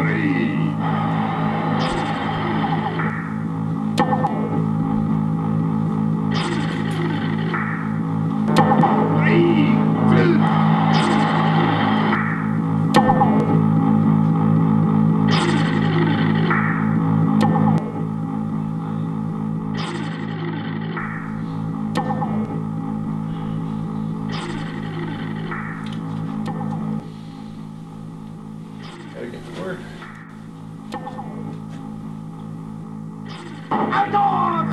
Three. Outdoors!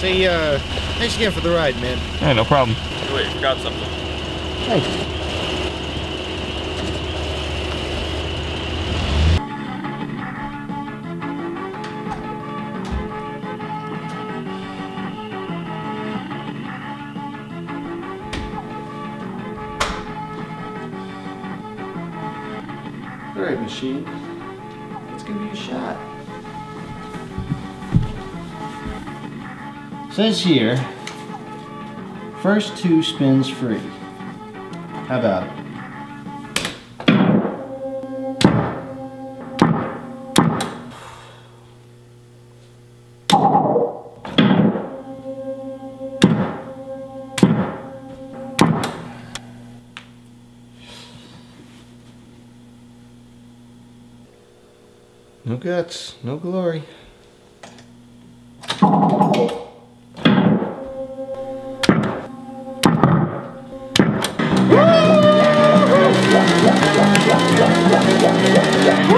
Hey, uh, thanks again for the ride, man. Hey, no problem. Wait, I forgot something. Thanks. All right, machine. Let's give you a shot. Says here, first two spins free. How about it? No guts, no glory. Yeah, yeah, yeah.